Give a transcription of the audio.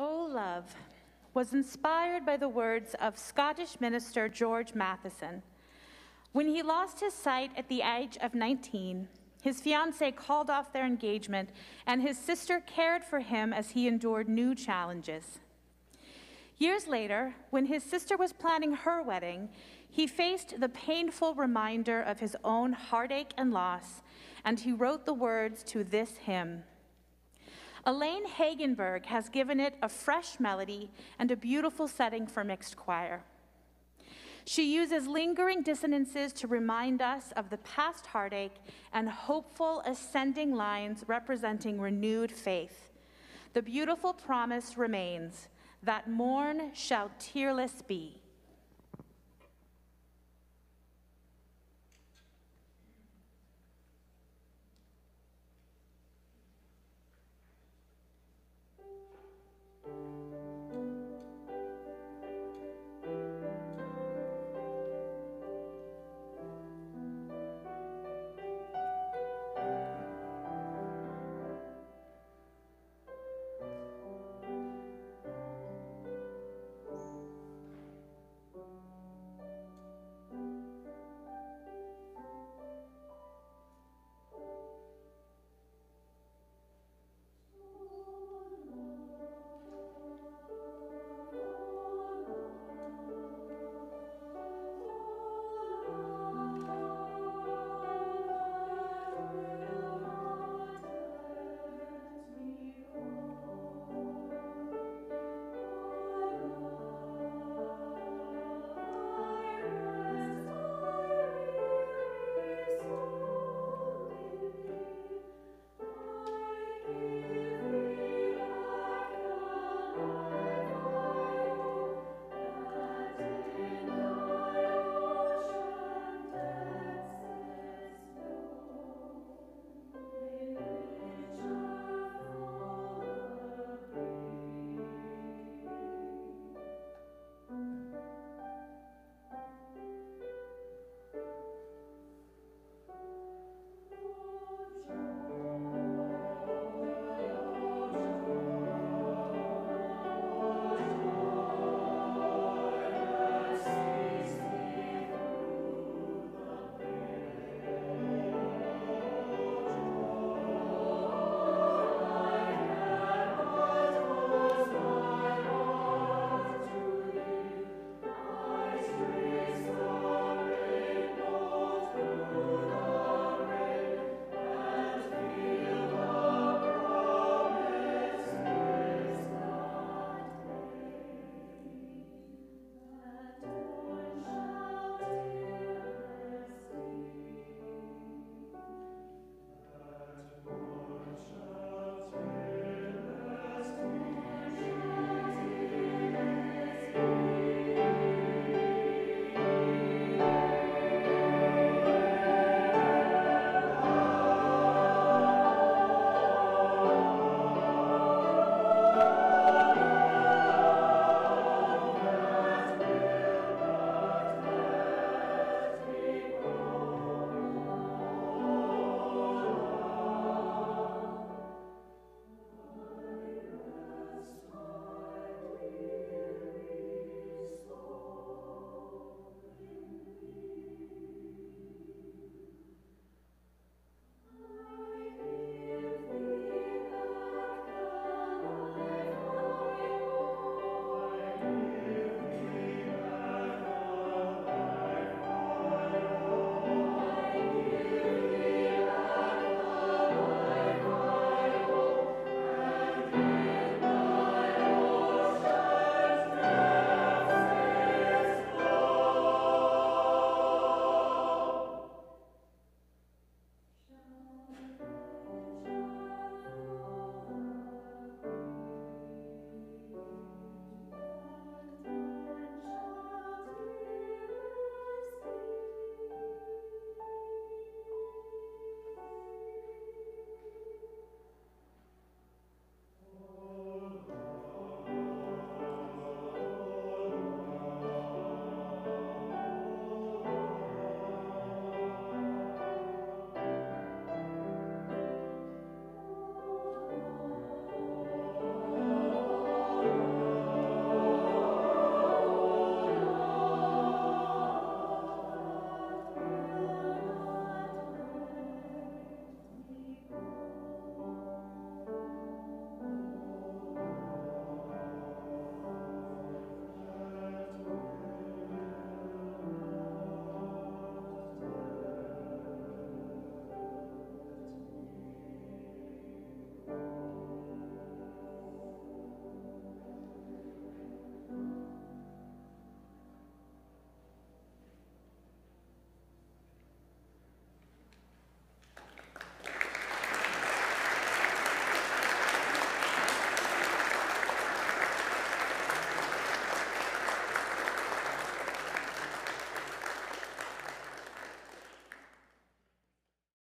O Love was inspired by the words of Scottish minister George Matheson. When he lost his sight at the age of 19, his fiancee called off their engagement, and his sister cared for him as he endured new challenges. Years later, when his sister was planning her wedding, he faced the painful reminder of his own heartache and loss, and he wrote the words to this hymn. Elaine Hagenberg has given it a fresh melody and a beautiful setting for mixed choir. She uses lingering dissonances to remind us of the past heartache and hopeful ascending lines representing renewed faith. The beautiful promise remains that morn shall tearless be